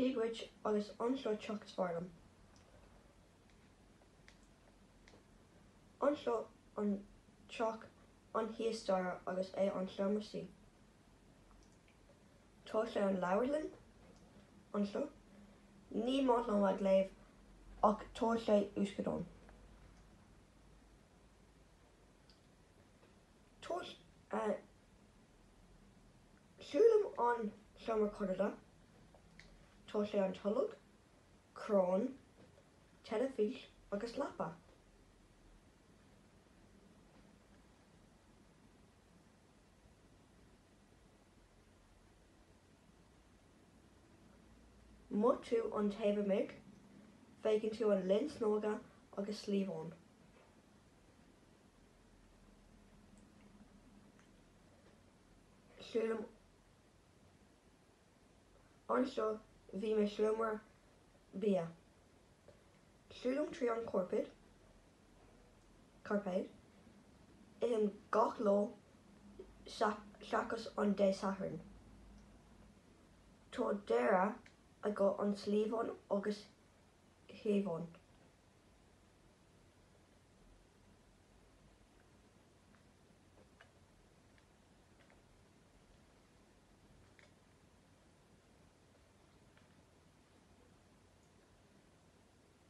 Tígrid agus anseo teachtas bharlam. Anseo an teach an híostáire agus é an seamasí. Tá sé an leirlinn anseo, ní má an le léibh ach tá sé úscadón. Siúlam an seomar chuda, Sé an tulog, crán, telefís agus lapa. Mu tú an taobh mic, fécinn tú an linn snóga agus slíomhán. Siúlam anseo bhí me slumar bí. Siúlam trí an corpid, carpéid, i an gach lo seachas an dé saharn. Tá deire a go an slíomhán agus chéomhán.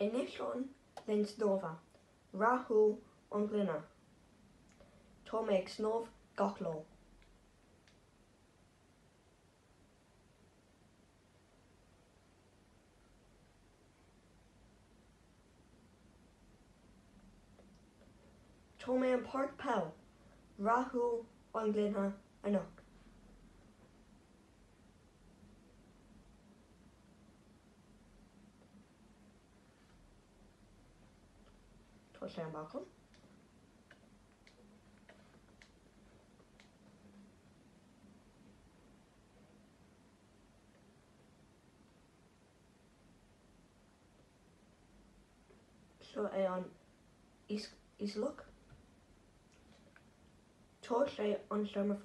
Inisisiún lins nóha, rathú an glunne. Tá méid snómh gach lo. Tá mé an páirt pell, rathú an gluthe anach. Tá sé an bacham. Seo é an islach. Tá sé an seomar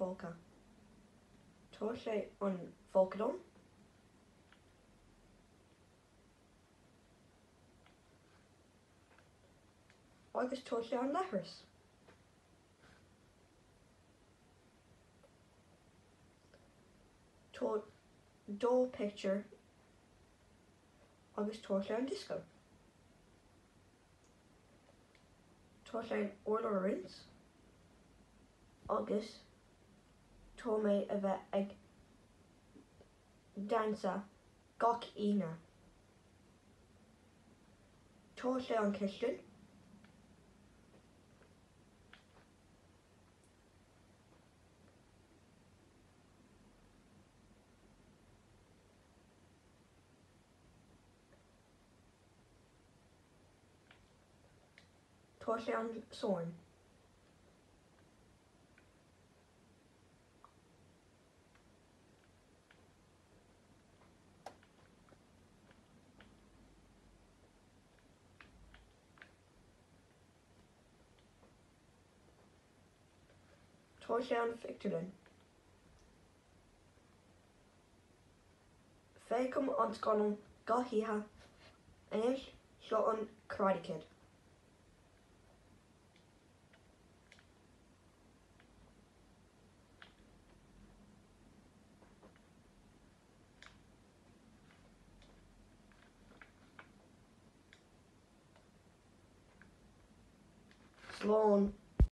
agus tó sé an lethras. Tá dó picture agus tó sé an disco. Sé an orlarins agus tó mé a bheith ag dansa gach ine. Tá sé Torshavnsåen Torshavn Fægtjylland. Falcom on Skonum, Gohiha, Anish, Shorten, Karate Kid. Slán